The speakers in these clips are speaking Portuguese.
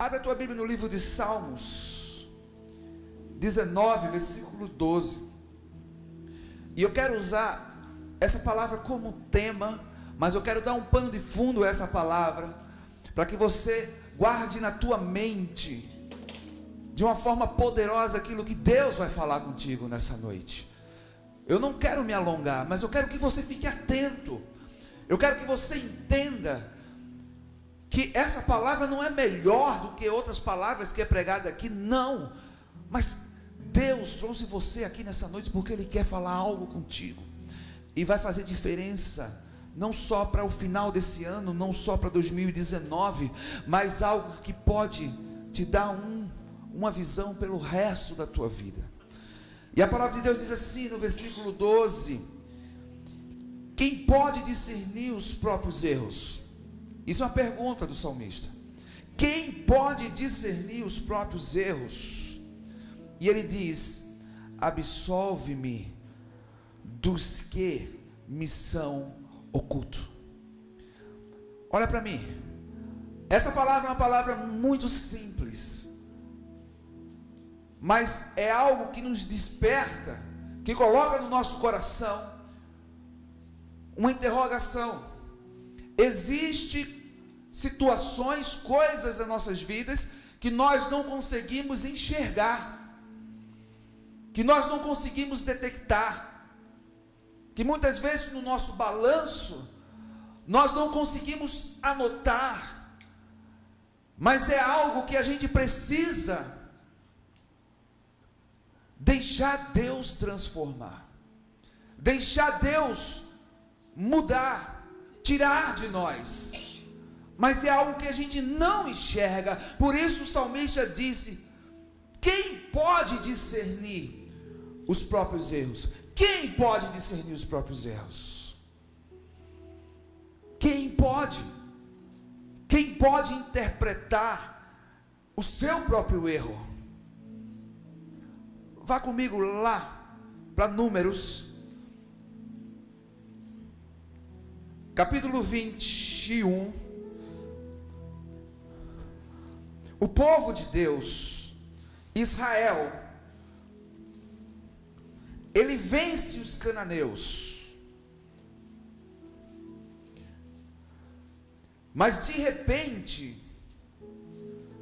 Abre a tua Bíblia no livro de Salmos 19, versículo 12. E eu quero usar essa palavra como tema, mas eu quero dar um pano de fundo a essa palavra, para que você guarde na tua mente, de uma forma poderosa, aquilo que Deus vai falar contigo nessa noite. Eu não quero me alongar, mas eu quero que você fique atento. Eu quero que você entenda que essa palavra não é melhor do que outras palavras que é pregada aqui, não. Mas Deus trouxe você aqui nessa noite porque Ele quer falar algo contigo e vai fazer diferença. Não só para o final desse ano, não só para 2019, mas algo que pode te dar um, uma visão pelo resto da tua vida. E a palavra de Deus diz assim no versículo 12: Quem pode discernir os próprios erros? Isso é uma pergunta do salmista. Quem pode discernir os próprios erros? E ele diz: absolve-me dos que me são ocultos. Olha para mim. Essa palavra é uma palavra muito simples, mas é algo que nos desperta, que coloca no nosso coração uma interrogação. Existe situações, coisas das nossas vidas que nós não conseguimos enxergar, que nós não conseguimos detectar, que muitas vezes no nosso balanço nós não conseguimos anotar, mas é algo que a gente precisa deixar Deus transformar, deixar Deus mudar, tirar de nós mas é algo que a gente não enxerga. Por isso o salmista disse: quem pode discernir os próprios erros? Quem pode discernir os próprios erros? Quem pode? Quem pode interpretar o seu próprio erro? Vá comigo lá para Números, capítulo 21. O povo de Deus, Israel, ele vence os cananeus. Mas de repente,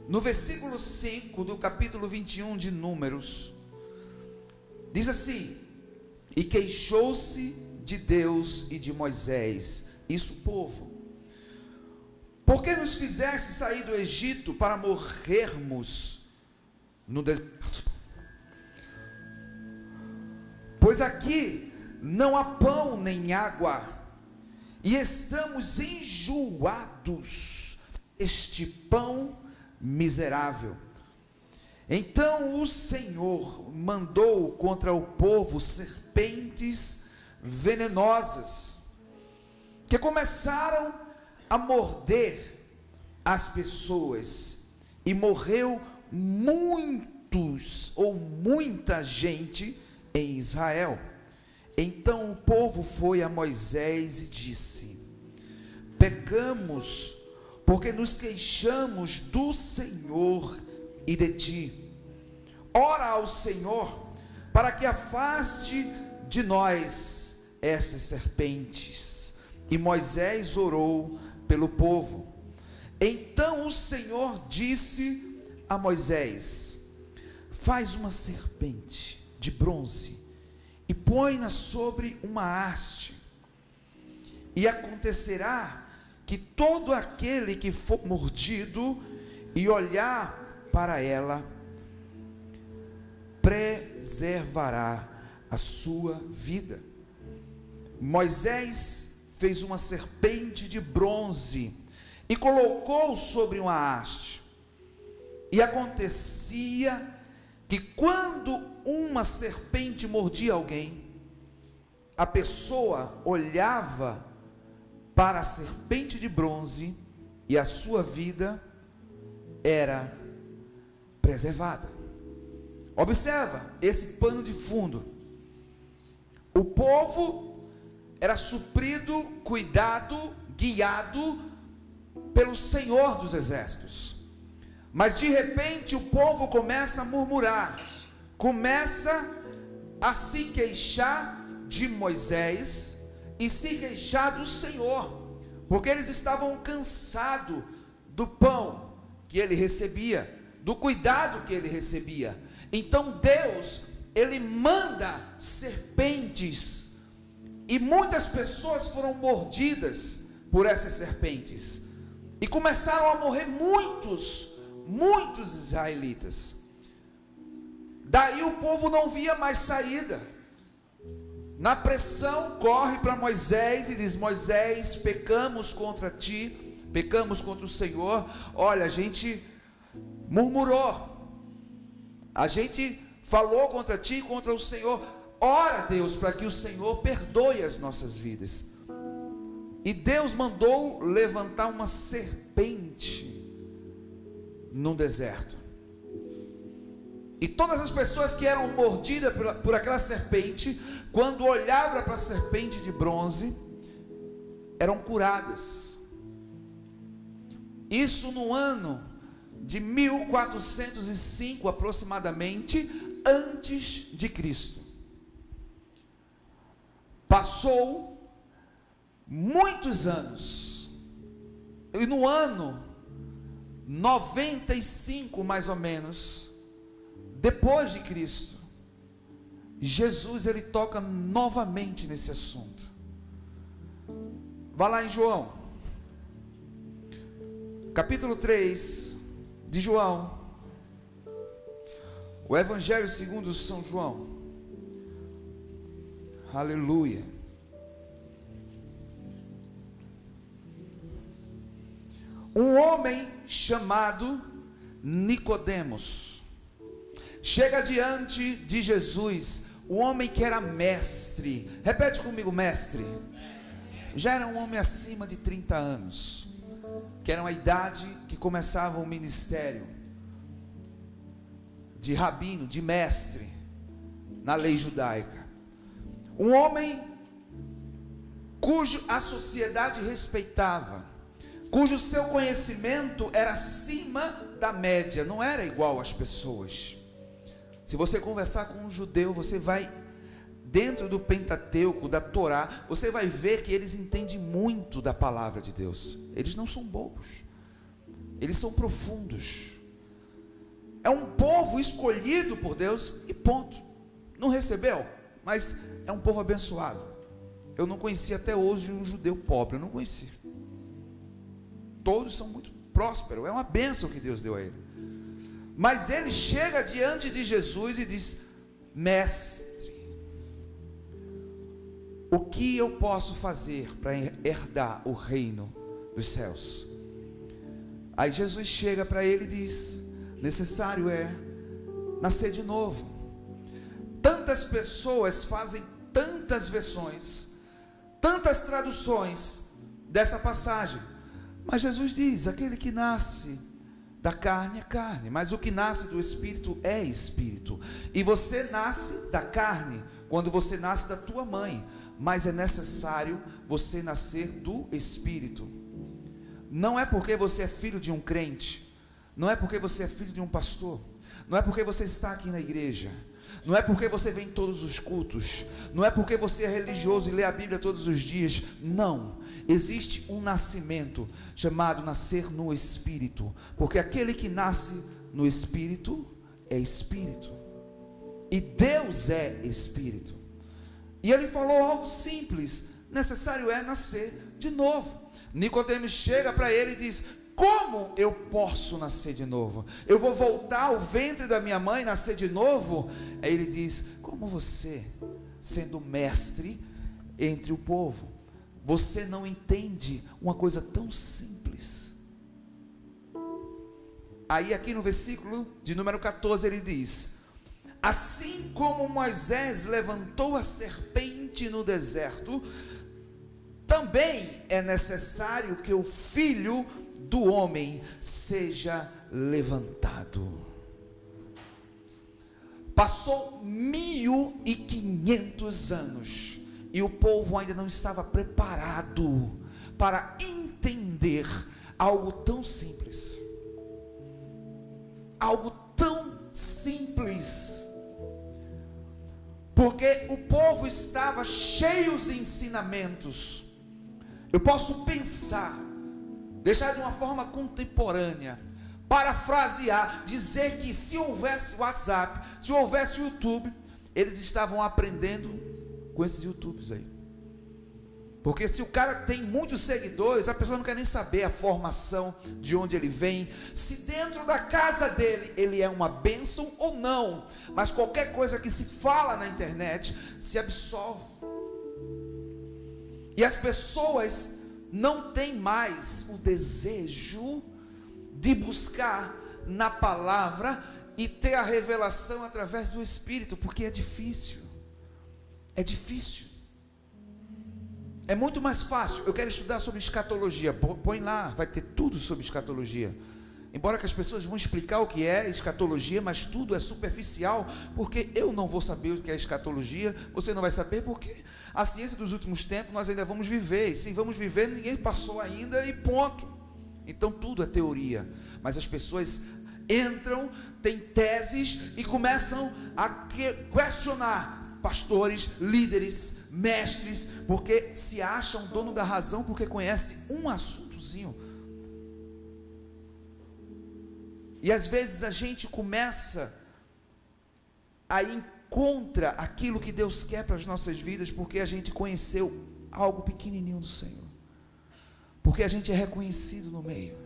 no versículo 5 do capítulo 21 de Números, diz assim: E queixou-se de Deus e de Moisés, isso o povo. Por que nos fizesse sair do Egito para morrermos no deserto? Pois aqui não há pão nem água, e estamos enjoados este pão miserável. Então o Senhor mandou contra o povo serpentes venenosas, que começaram a morder as pessoas e morreu muitos ou muita gente em Israel. Então o povo foi a Moisés e disse: Pecamos, porque nos queixamos do Senhor e de ti. Ora ao Senhor, para que afaste de nós estas serpentes. E Moisés orou pelo povo. Então o Senhor disse a Moisés: Faz uma serpente de bronze e põe-na sobre uma haste. E acontecerá que todo aquele que for mordido e olhar para ela, preservará a sua vida. Moisés fez uma serpente de bronze e colocou sobre uma haste. E acontecia que quando uma serpente mordia alguém, a pessoa olhava para a serpente de bronze e a sua vida era preservada. Observa esse pano de fundo. O povo era suprido, cuidado, guiado pelo Senhor dos exércitos. Mas de repente o povo começa a murmurar, começa a se queixar de Moisés e se queixar do Senhor, porque eles estavam cansados do pão que ele recebia, do cuidado que ele recebia. Então Deus, ele manda serpentes, e muitas pessoas foram mordidas por essas serpentes, e começaram a morrer muitos, muitos israelitas. Daí o povo não via mais saída. Na pressão, corre para Moisés e diz: Moisés, pecamos contra ti, pecamos contra o Senhor. Olha, a gente murmurou, a gente falou contra ti e contra o Senhor. Ora, Deus, para que o Senhor perdoe as nossas vidas. E Deus mandou levantar uma serpente num deserto. E todas as pessoas que eram mordidas por, por aquela serpente, quando olhavam para a serpente de bronze, eram curadas. Isso no ano de 1405 aproximadamente antes de Cristo. Passou muitos anos. E no ano 95 mais ou menos, depois de Cristo, Jesus ele toca novamente nesse assunto. Vá lá em João, capítulo 3 de João, o Evangelho segundo São João. Aleluia. Um homem chamado Nicodemos chega diante de Jesus, o homem que era mestre. Repete comigo, mestre. Já era um homem acima de 30 anos, que era uma idade que começava o ministério de rabino, de mestre na lei judaica. Um homem cujo a sociedade respeitava, cujo seu conhecimento era acima da média, não era igual às pessoas. Se você conversar com um judeu, você vai dentro do Pentateuco, da Torá, você vai ver que eles entendem muito da palavra de Deus. Eles não são bobos. Eles são profundos. É um povo escolhido por Deus e ponto. Não recebeu, mas é um povo abençoado. Eu não conheci até hoje um judeu pobre, eu não conheci. Todos são muito prósperos, é uma bênção que Deus deu a ele. Mas ele chega diante de Jesus e diz: Mestre, o que eu posso fazer para herdar o reino dos céus? Aí Jesus chega para ele e diz: Necessário é nascer de novo. Tantas pessoas fazem tantas versões, tantas traduções dessa passagem, mas Jesus diz: aquele que nasce da carne é carne, mas o que nasce do espírito é espírito. E você nasce da carne quando você nasce da tua mãe, mas é necessário você nascer do espírito. Não é porque você é filho de um crente, não é porque você é filho de um pastor, não é porque você está aqui na igreja, não é porque você vem em todos os cultos, não é porque você é religioso e lê a Bíblia todos os dias. Não. Existe um nascimento chamado nascer no espírito, porque aquele que nasce no espírito é espírito. E Deus é espírito. E ele falou algo simples: necessário é nascer de novo. Nicodemos chega para ele e diz: como eu posso nascer de novo? Eu vou voltar ao ventre da minha mãe, nascer de novo? Aí ele diz: Como você, sendo mestre entre o povo, você não entende uma coisa tão simples? Aí, aqui no versículo de número 14, ele diz: Assim como Moisés levantou a serpente no deserto, também é necessário que o filho do homem seja levantado. Passou mil e quinhentos anos e o povo ainda não estava preparado para entender algo tão simples. algo tão simples. Porque o povo estava cheio de ensinamentos. Eu posso pensar, deixar de uma forma contemporânea, parafrasear, dizer que se houvesse WhatsApp, se houvesse YouTube, eles estavam aprendendo com esses YouTubes aí. Porque se o cara tem muitos seguidores, a pessoa não quer nem saber a formação, de onde ele vem, se dentro da casa dele ele é uma bênção ou não. Mas qualquer coisa que se fala na internet se absolve. E as pessoas não têm mais o desejo de buscar na palavra e ter a revelação através do Espírito, porque é difícil. É difícil. É muito mais fácil. Eu quero estudar sobre escatologia. Põe lá, vai ter tudo sobre escatologia. Embora que as pessoas vão explicar o que é escatologia, mas tudo é superficial, porque eu não vou saber o que é escatologia, você não vai saber, porque a ciência dos últimos tempos nós ainda vamos viver, e se vamos viver, ninguém passou ainda e ponto. Então tudo é teoria, mas as pessoas entram, têm teses e começam a questionar pastores, líderes, mestres, porque se acham dono da razão porque conhece um assuntozinho. E às vezes a gente começa a ir contra aquilo que Deus quer para as nossas vidas, porque a gente conheceu algo pequenininho do Senhor. Porque a gente é reconhecido no meio.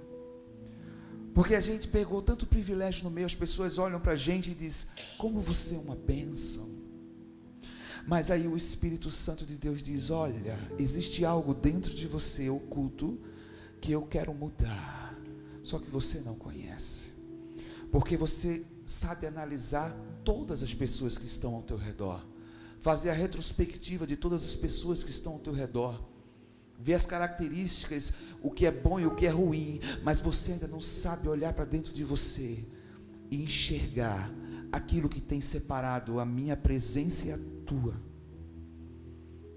Porque a gente pegou tanto privilégio no meio, as pessoas olham para a gente e dizem: Como você é uma bênção. Mas aí o Espírito Santo de Deus diz: Olha, existe algo dentro de você oculto que eu quero mudar, só que você não conhece, porque você sabe analisar todas as pessoas que estão ao teu redor, fazer a retrospectiva de todas as pessoas que estão ao teu redor, ver as características, o que é bom e o que é ruim, mas você ainda não sabe olhar para dentro de você e enxergar aquilo que tem separado a minha presença e a tua.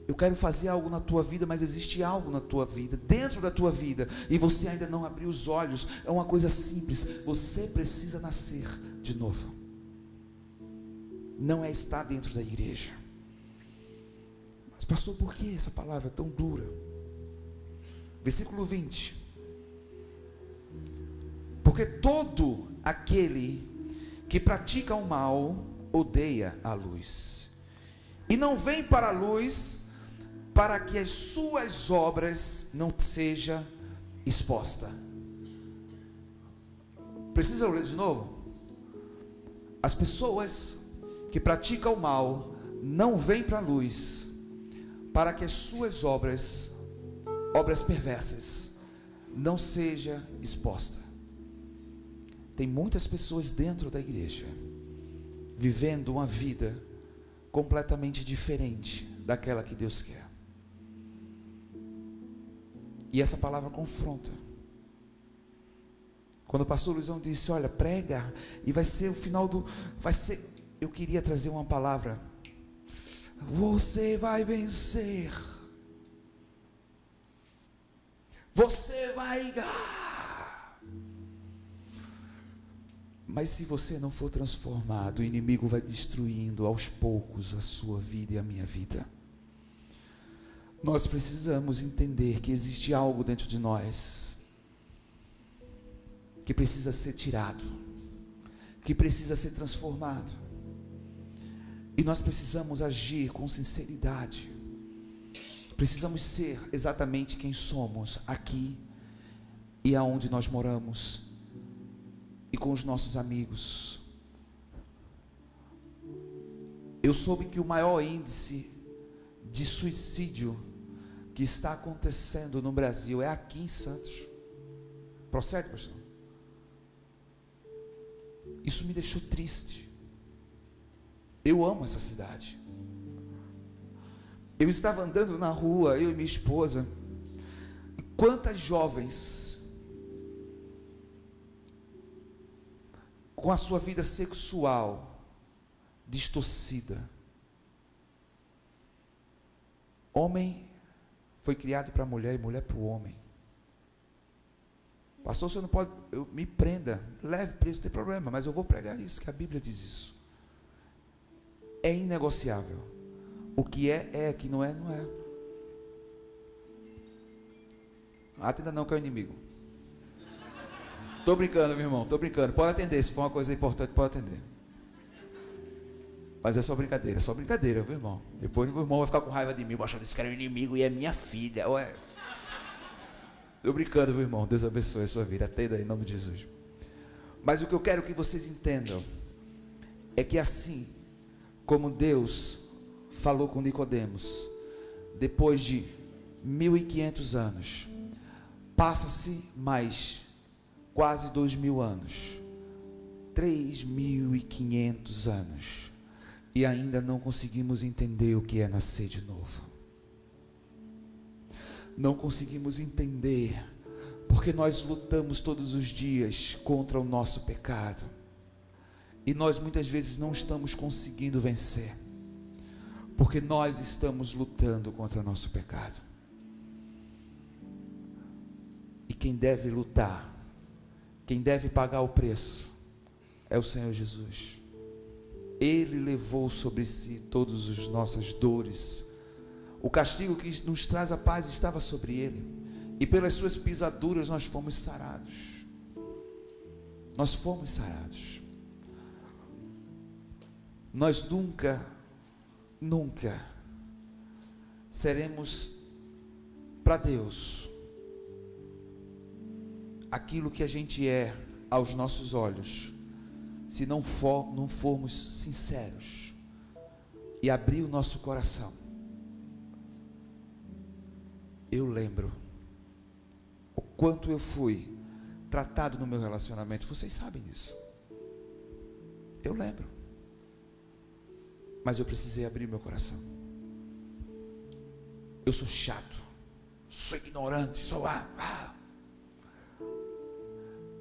Eu quero fazer algo na tua vida, mas existe algo na tua vida, dentro da tua vida, e você ainda não abriu os olhos. É uma coisa simples. Você precisa nascer de novo. Não é estar dentro da igreja. Mas, pastor, por que essa palavra tão dura? Versículo 20. Porque todo aquele que pratica o mal odeia a luz e não vem para a luz para que as suas obras não seja exposta. Precisa ler de novo? As pessoas que praticam o mal não vêm para a luz para que as suas obras, obras perversas, não seja exposta. Tem muitas pessoas dentro da igreja vivendo uma vida completamente diferente daquela que Deus quer. E essa palavra confronta. Quando o pastor Luizão disse: Olha, prega, e vai ser o final do. Vai ser. Eu queria trazer uma palavra. Você vai vencer. Você vai. Mas se você não for transformado, o inimigo vai destruindo aos poucos a sua vida e a minha vida. Nós precisamos entender que existe algo dentro de nós que precisa ser tirado, que precisa ser transformado. E nós precisamos agir com sinceridade. Precisamos ser exatamente quem somos aqui e aonde nós moramos e com os nossos amigos. Eu soube que o maior índice de suicídio que está acontecendo no Brasil é aqui em Santos. Procede, pastor? Isso me deixou triste. Eu amo essa cidade. Eu estava andando na rua, eu e minha esposa, e quantas jovens com a sua vida sexual distorcida. Homem foi criado para a mulher e mulher para o homem. Pastor, você não pode, eu, me prenda, leve preso, não tem problema, mas eu vou pregar isso, que a Bíblia diz isso. É inegociável. O que é, é, que não é, não é. Atenda não, que é o inimigo. Estou brincando, meu irmão, estou brincando. Pode atender, se for uma coisa importante, pode atender. Mas é só brincadeira, é só brincadeira, viu, irmão? Depois o irmão vai ficar com raiva de mim, achando que cara é um inimigo e é minha filha. Ué. Estou brincando, meu irmão. Deus abençoe a sua vida. Atenda em nome de Jesus. Mas o que eu quero que vocês entendam é que assim como Deus falou com Nicodemos, depois de 1500 anos, passa-se mais quase dois mil anos, três mil e quinhentos anos, e ainda não conseguimos entender o que é nascer de novo. Não conseguimos entender, porque nós lutamos todos os dias contra o nosso pecado, e nós muitas vezes não estamos conseguindo vencer, porque nós estamos lutando contra o nosso pecado. E quem deve lutar, quem deve pagar o preço, é o Senhor Jesus. Ele levou sobre si todas as nossas dores. O castigo que nos traz a paz estava sobre ele. E pelas suas pisaduras nós fomos sarados. Nós fomos sarados. Nós nunca, nunca seremos para Deus aquilo que a gente é aos nossos olhos, se não, for, não formos sinceros e abrir o nosso coração. Eu lembro o quanto eu fui tratado no meu relacionamento, vocês sabem disso. Eu lembro. Mas eu precisei abrir meu coração. Eu sou chato, sou ignorante, sou ah, ah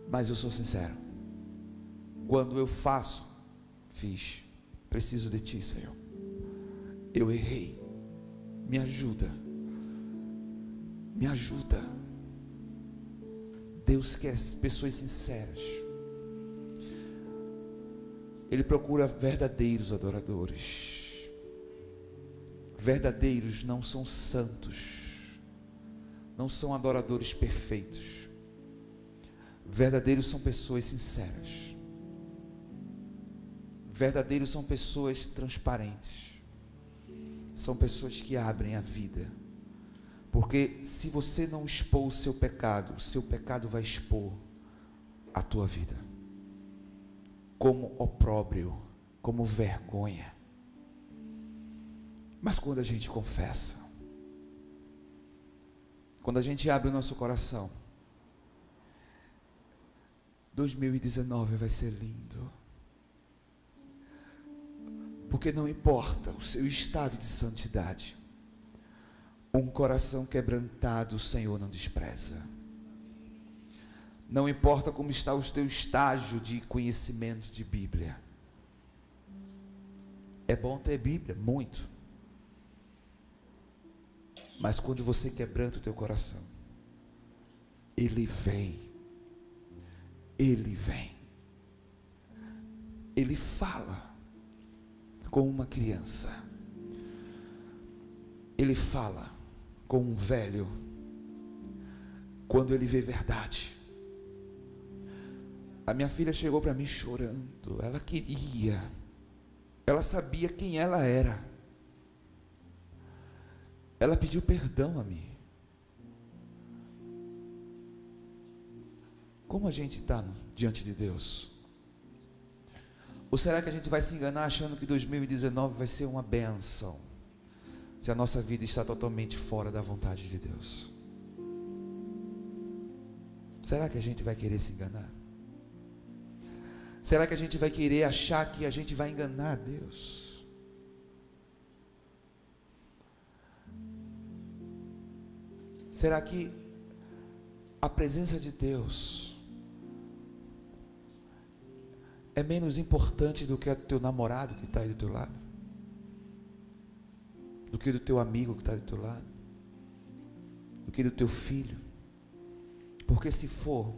mas eu sou sincero. Quando eu faço, fiz. Preciso de ti, Senhor. Eu errei. Me ajuda. Me ajuda. Deus quer pessoas sinceras. Ele procura verdadeiros adoradores. Verdadeiros não são santos. Não são adoradores perfeitos Verdadeiros são pessoas sinceras. Verdadeiros são pessoas transparentes. São pessoas que abrem a vida. Porque se você não expor o seu pecado, o seu pecado vai expor a tua vida. Como opróbrio, como vergonha. Mas quando a gente confessa, quando a gente abre o nosso coração, 2019 vai ser lindo. Porque não importa o seu estado de santidade, um coração quebrantado o Senhor não despreza. Não importa como está o teu estágio de conhecimento de Bíblia. É bom ter Bíblia, muito. Mas quando você quebranta o teu coração, Ele vem ele vem. Ele fala com uma criança. Ele fala com um velho. Quando ele vê verdade. A minha filha chegou para mim chorando. Ela queria. Ela sabia quem ela era. Ela pediu perdão a mim. Como a gente está diante de Deus? Ou será que a gente vai se enganar achando que 2019 vai ser uma benção? Se a nossa vida está totalmente fora da vontade de Deus. Será que a gente vai querer se enganar? Será que a gente vai querer achar que a gente vai enganar Deus? Será que a presença de Deus é menos importante do que o teu namorado que está aí do teu lado, do que do teu amigo que está do teu lado, do que do teu filho. Porque se for,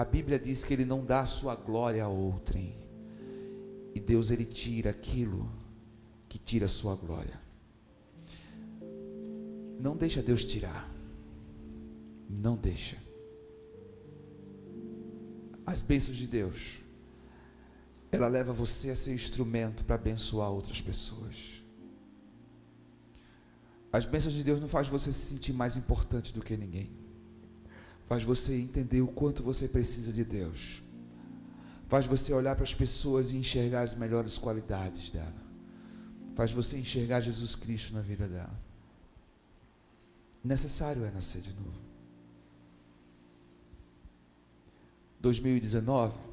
A Bíblia diz que ele não dá a sua glória a outrem. E Deus ele tira aquilo que tira a sua glória. Não deixa Deus tirar. Não deixa. As bênçãos de Deus, ela leva você a ser instrumento para abençoar outras pessoas. As bênçãos de Deus não faz você se sentir mais importante do que ninguém. Faz você entender o quanto você precisa de Deus. Faz você olhar para as pessoas e enxergar as melhores qualidades dela. Faz você enxergar Jesus Cristo na vida dela. Necessário é nascer de novo. 2019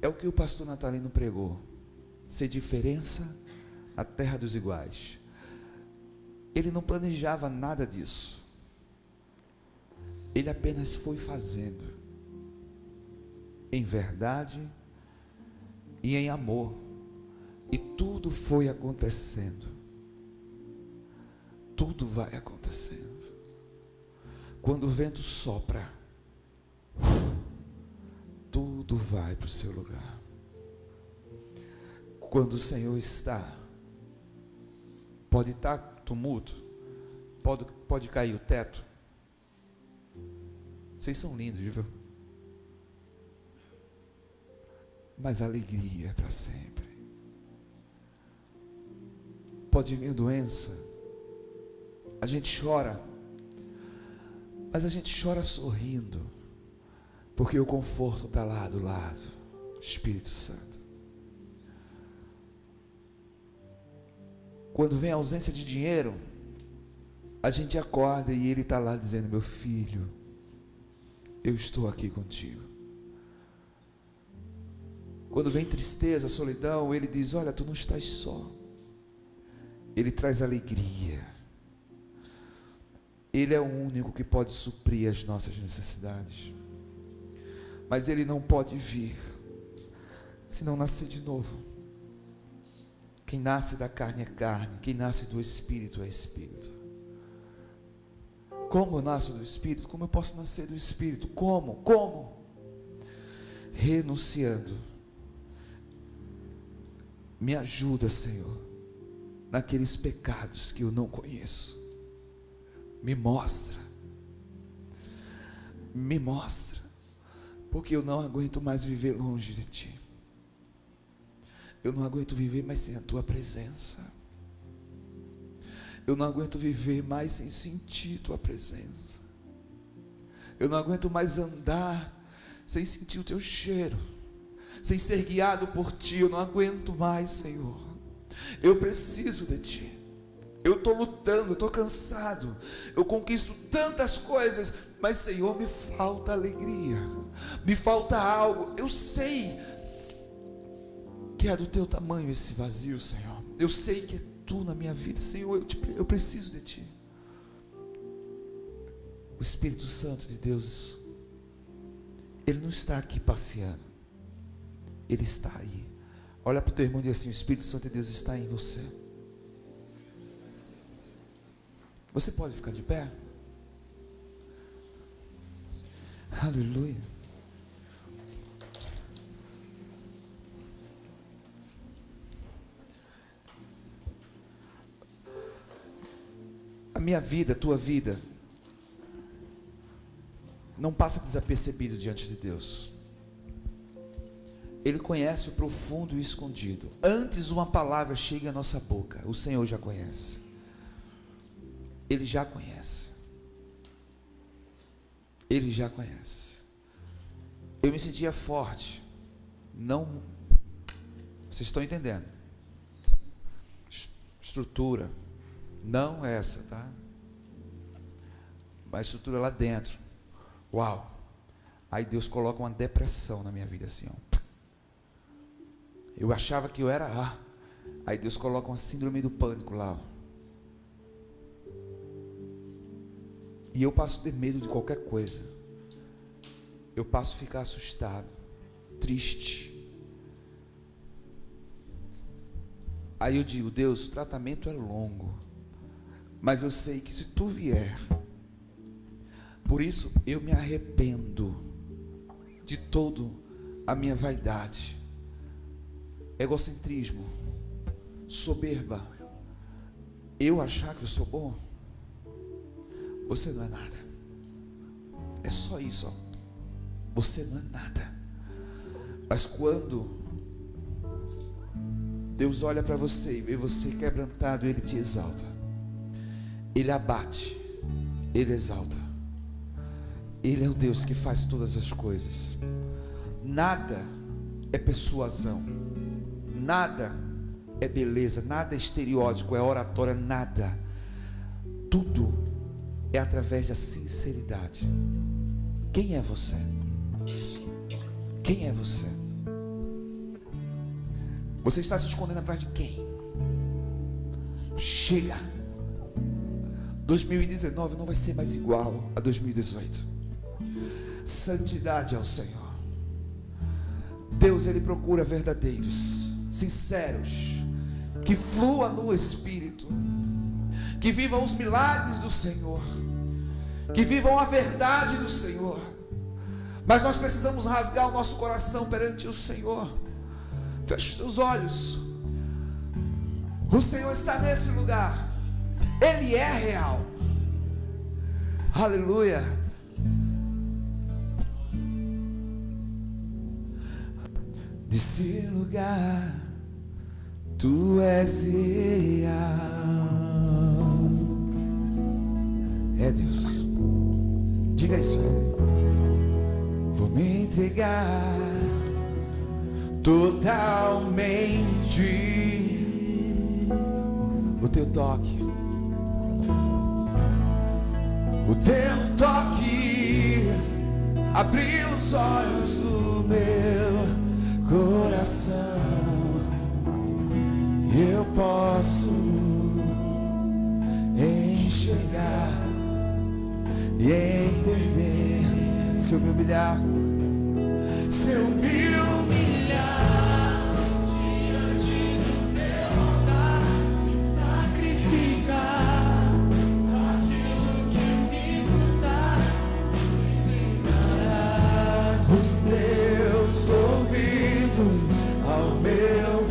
é o que o pastor Natalino pregou. Ser diferença na terra dos iguais. Ele não planejava nada disso. Ele apenas foi fazendo. Em verdade e em amor. E tudo foi acontecendo. Tudo vai acontecendo. Quando o vento sopra, tudo vai para o seu lugar. Quando o Senhor está, pode estar tumulto, pode, pode cair o teto. Vocês são lindos, viu? Mas alegria é para sempre. Pode vir doença, a gente chora, mas a gente chora sorrindo, porque o conforto está lá do lado Espírito Santo. Quando vem a ausência de dinheiro, a gente acorda e ele está lá dizendo: Meu filho, eu estou aqui contigo. Quando vem tristeza, solidão, ele diz: Olha, tu não estás só. Ele traz alegria. Ele é o único que pode suprir as nossas necessidades. Mas ele não pode vir se não nascer de novo. Quem nasce da carne é carne, quem nasce do espírito é espírito. Como eu nasço do espírito? Como eu posso nascer do espírito? Como? Como? Renunciando. Me ajuda, Senhor, naqueles pecados que eu não conheço me mostra. Me mostra. Porque eu não aguento mais viver longe de ti. Eu não aguento viver mais sem a tua presença. Eu não aguento viver mais sem sentir tua presença. Eu não aguento mais andar sem sentir o teu cheiro, sem ser guiado por ti. Eu não aguento mais, Senhor. Eu preciso de ti. Eu estou lutando, estou cansado. Eu conquisto tantas coisas, mas Senhor, me falta alegria, me falta algo. Eu sei que é do teu tamanho esse vazio, Senhor. Eu sei que é tu na minha vida, Senhor. Eu, te, eu preciso de ti. O Espírito Santo de Deus, ele não está aqui passeando, ele está aí. Olha para o teu irmão e diz assim: O Espírito Santo de Deus está em você. Você pode ficar de pé? Aleluia. Minha vida, tua vida, não passa desapercebido diante de Deus. Ele conhece o profundo e o escondido. Antes uma palavra chegue à nossa boca, o Senhor já conhece. Ele já conhece. Ele já conhece. Eu me sentia forte. Não. Vocês estão entendendo? Estrutura. Não essa, tá? Mas estrutura lá dentro. Uau. Aí Deus coloca uma depressão na minha vida assim, ó. Eu achava que eu era A. Aí Deus coloca uma síndrome do pânico lá, ó. E eu passo a ter medo de qualquer coisa. Eu passo a ficar assustado, triste. Aí eu digo, Deus, o tratamento é longo. Mas eu sei que se tu vier, Por isso eu me arrependo de todo a minha vaidade, egocentrismo, soberba. Eu achar que eu sou bom, você não é nada. É só isso. Ó. Você não é nada. Mas quando Deus olha para você e vê você quebrantado, Ele te exalta. Ele abate, Ele exalta. Ele é o Deus que faz todas as coisas. Nada é persuasão, nada é beleza, nada é estereótipo, é oratória, nada. Tudo é através da sinceridade. Quem é você? Quem é você? Você está se escondendo atrás de quem? Chega. 2019 não vai ser mais igual a 2018. Santidade ao Senhor. Deus ele procura verdadeiros, sinceros, que flua no espírito, que vivam os milagres do Senhor, que vivam a verdade do Senhor. Mas nós precisamos rasgar o nosso coração perante o Senhor Feche os olhos. O Senhor está nesse lugar. Ele é real. Aleluia. Desse lugar, tu és real. É Deus. Diga isso. Vou me entregar totalmente o teu toque, o teu toque abriu os olhos do meu coração. Eu posso enxergar e entender se eu me humilhar, se eu me humilhar. Mas fale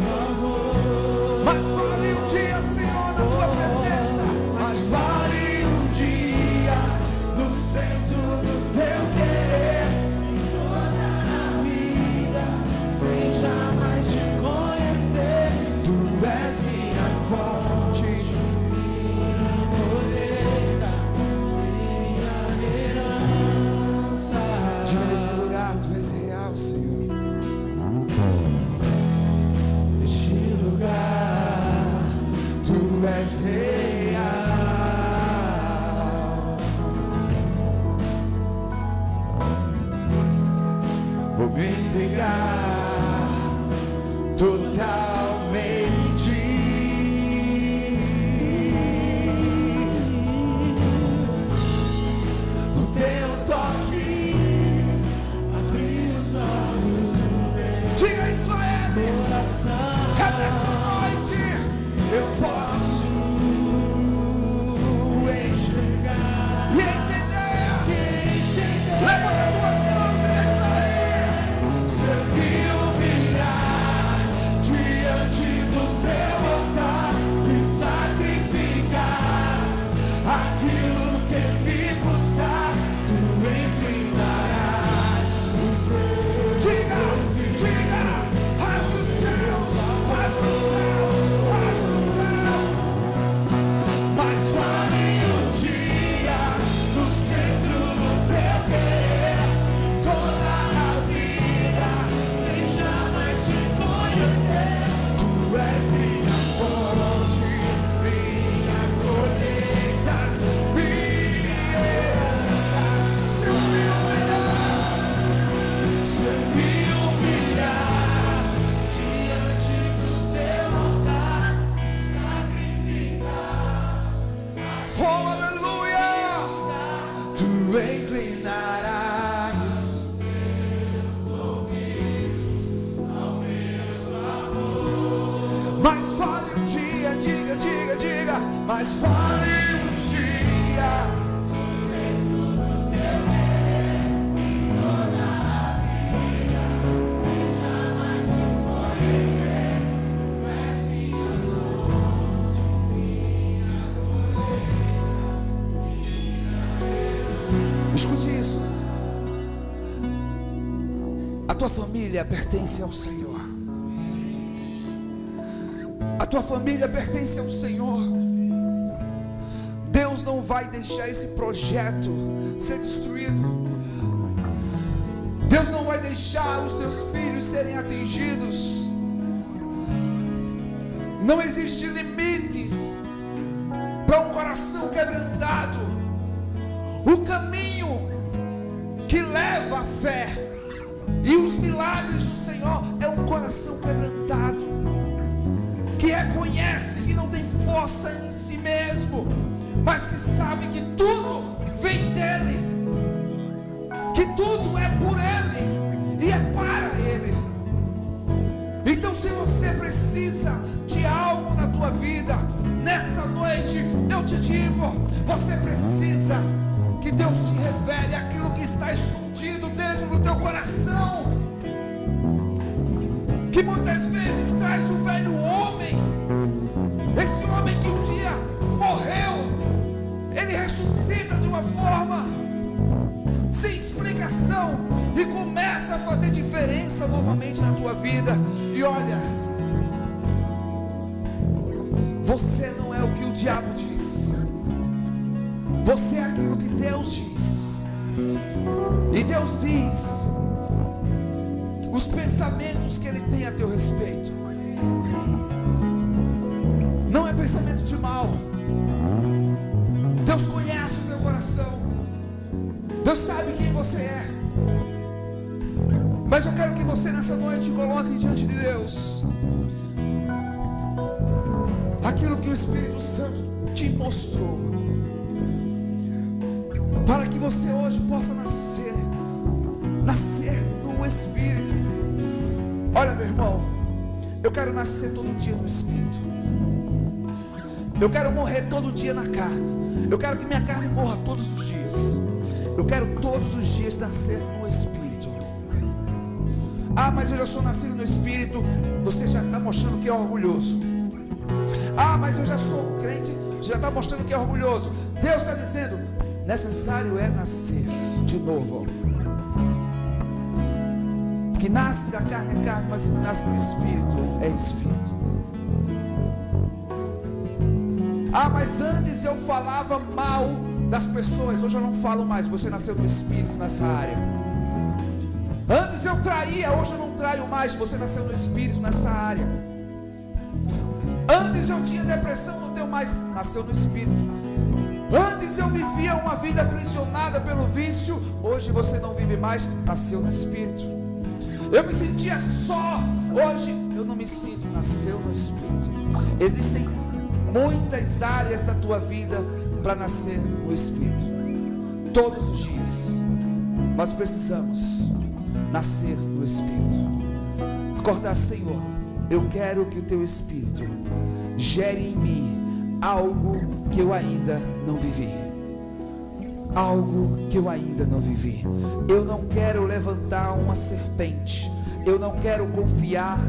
tua família pertence ao Senhor. A tua família pertence ao Senhor. Deus não vai deixar esse projeto ser destruído. Deus não vai deixar os teus filhos serem atingidos. Não existe limites para um coração quebrantado. O caminho que leva à fé milagres do Senhor é um coração quebrantado, que reconhece que não tem força em si mesmo, mas que sabe que tudo vem dEle, que tudo é por Ele e é para Ele. Então, se você precisa de algo na tua vida, nessa noite eu te digo: você precisa que Deus te revele aquilo que está escondido dentro do teu coração, explicação e começa a fazer diferença novamente na tua vida. E olha, você não é o que o diabo diz. Você é aquilo que Deus diz. E Deus diz os pensamentos que Ele tem a teu respeito. Não é pensamento de mal. Deus conhece o teu coração. Deus sabe quem você é. Mas eu quero que você nessa noite coloque diante de Deus aquilo que o Espírito Santo te mostrou. Para que você hoje possa nascer, nascer no Espírito. Olha, meu irmão, eu quero nascer todo dia no Espírito. Eu quero morrer todo dia na carne. Eu quero que minha carne morra todos os dias. Eu quero todos os dias nascer no Espírito. Ah, mas eu já sou nascido no Espírito. Você já está mostrando que é orgulhoso. Ah, mas eu já sou crente. Já está mostrando que é orgulhoso. Deus está dizendo: necessário é nascer de novo. Que nasce da carne é carne, mas que nasce no Espírito é Espírito. Ah, mas antes eu falava mal das pessoas, hoje eu não falo mais. Você nasceu no Espírito nessa área. Antes eu traía, hoje eu não traio mais. Você nasceu no Espírito nessa área. Antes eu tinha depressão, não tenho mais. Nasceu no Espírito. Antes eu vivia uma vida aprisionada pelo vício, hoje você não vive mais. Nasceu no Espírito. Eu me sentia só, hoje eu não me sinto. Nasceu no Espírito. Existem muitas áreas da tua vida para nascer no Espírito. Todos os dias nós precisamos nascer no Espírito. Acordar, Senhor, eu quero que o teu Espírito gere em mim algo que eu ainda não vivi. Algo que eu ainda não vivi. Eu não quero levantar uma serpente. Eu não quero confiar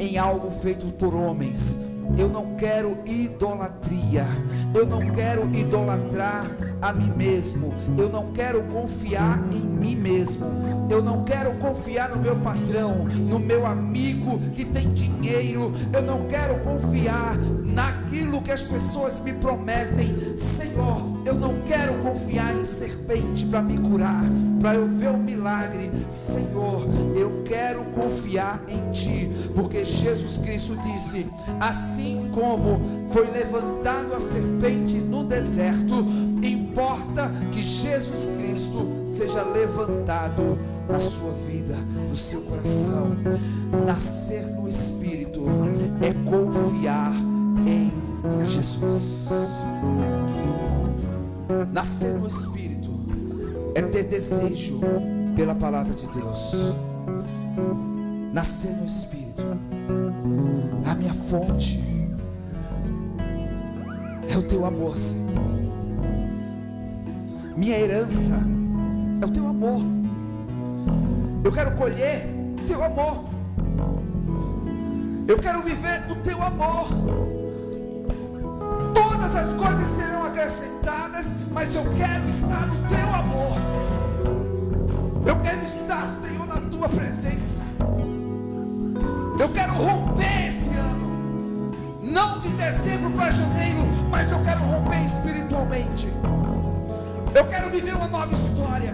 em algo feito por homens eu não quero idolatria. Eu não quero idolatrar a mim mesmo. Eu não quero confiar em mim mesmo. Eu não quero confiar no meu patrão, no meu amigo que tem dinheiro. Eu não quero confiar naquilo que as pessoas me prometem. Senhor, eu não quero confiar em serpente para me curar, para eu ver o um milagre. Senhor, eu quero confiar em Ti, porque Jesus Cristo disse: assim como foi levantado a serpente no deserto, importa que Jesus Cristo seja levantado na sua vida, no seu coração. Nascer no Espírito é confiar em Jesus. Nascer no Espírito é ter desejo pela palavra de Deus. Nascer no Espírito, a minha fonte é o teu amor, Senhor. Minha herança é o teu amor. Eu quero colher teu amor. Eu quero viver o teu amor. Todas as coisas serão acrescentadas, mas eu quero estar no teu amor. Eu quero estar, Senhor, na tua presença. Eu quero romper esse ano. Não de dezembro para janeiro, mas eu quero romper espiritualmente. Eu quero viver uma nova história.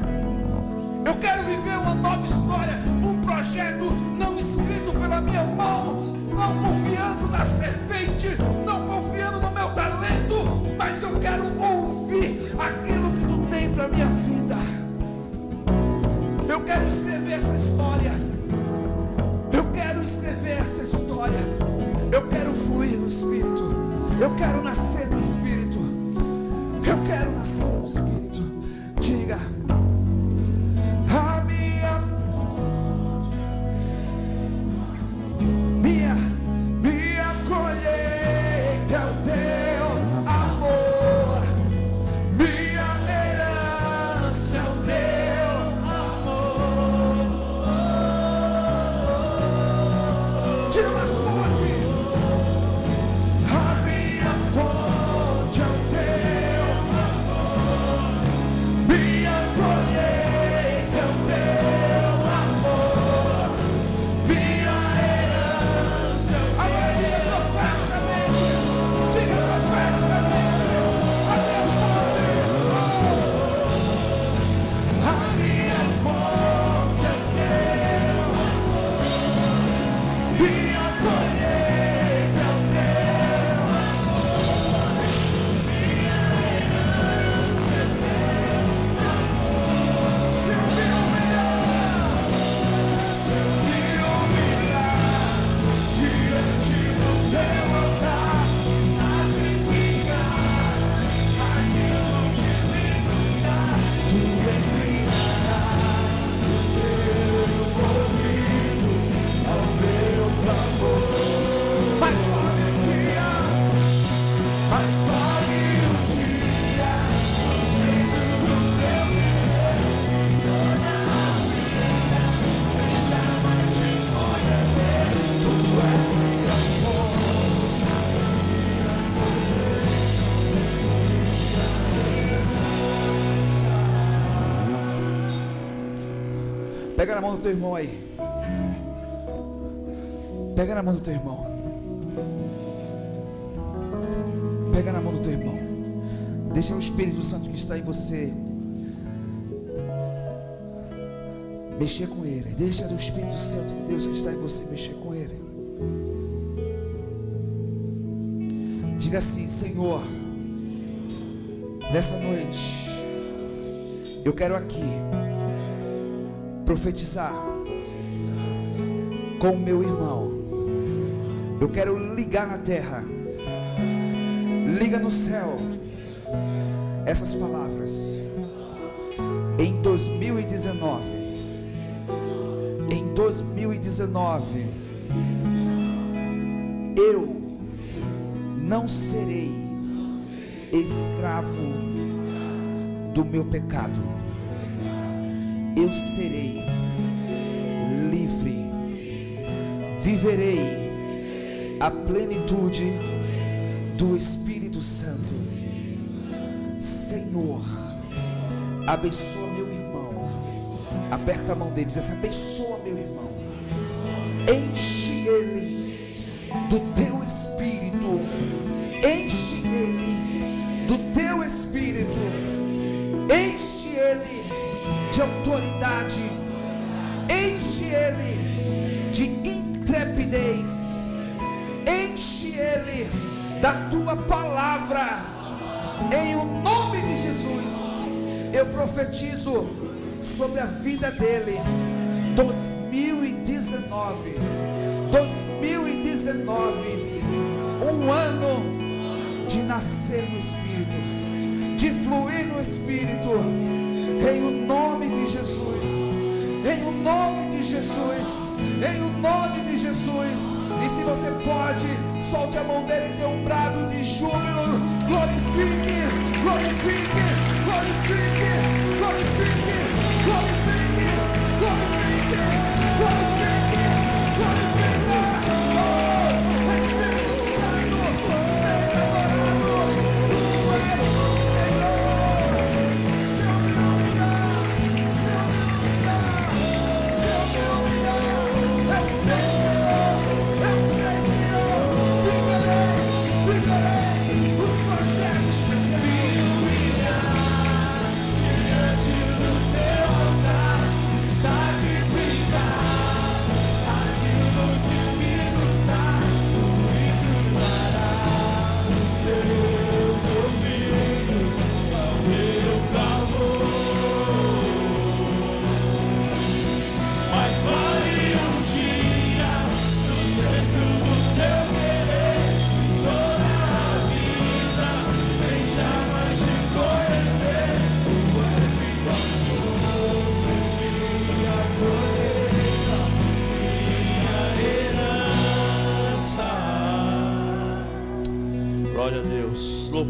Eu quero viver uma nova história, um projeto não escrito pela minha mão, não confiando na serpente, não confiando no meu talento, mas eu quero ouvir aquilo que tu tem para minha vida. Eu quero escrever essa história. Eu quero escrever essa história. Eu quero fluir no Espírito. Eu quero nascer no Espírito. Eu quero nascer no Espírito. Diga. Na mão do teu irmão aí. Pega na mão do teu irmão. Pega na mão do teu irmão. Deixa o Espírito Santo que está em você mexer com ele. Deixa o Espírito Santo de Deus que está em você mexer com ele. Diga assim, Senhor, nessa noite, eu quero aqui profetizar com meu irmão. Eu quero ligar na terra, liga no céu, essas palavras. Em 2019, em 2019, eu não serei escravo do meu pecado eu serei livre, viverei a plenitude do Espírito Santo. Senhor, abençoa meu irmão. Aperta a mão dele, diz assim: abençoa meu irmão. Enche enche ele da tua palavra, em o nome de Jesus. Eu profetizo sobre a vida dele, 2019, 2019, um ano de nascer no Espírito, de fluir no Espírito. Em o nome de Jesus, em o nome de Jesus, em o nome de Jesus. E se você pode, solte a mão dele e dê um brado de júbilo. Glorifique, glorifique, glorifique, glorifique, glorifique, glorifique, glorifique, glorifique.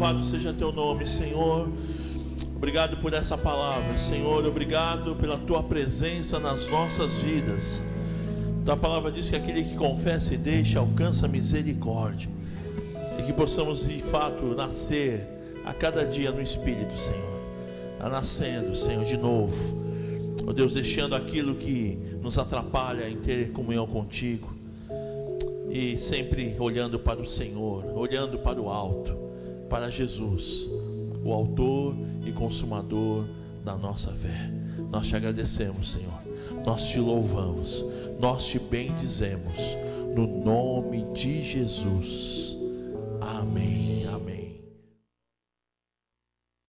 Louvado seja teu nome, Senhor. Obrigado por essa palavra, Senhor. Obrigado pela tua presença nas nossas vidas. Tua palavra diz que aquele que confessa e deixa alcança misericórdia. E que possamos de fato nascer a cada dia no Espírito, Senhor. A nascendo, Senhor, de novo. Ó Deus, deixando aquilo que nos atrapalha em ter comunhão contigo. E sempre olhando para o Senhor, olhando para o alto, para Jesus, o Autor e Consumador da nossa fé. Nós te agradecemos, Senhor. Nós te louvamos, nós te bendizemos, no nome de Jesus. Amém.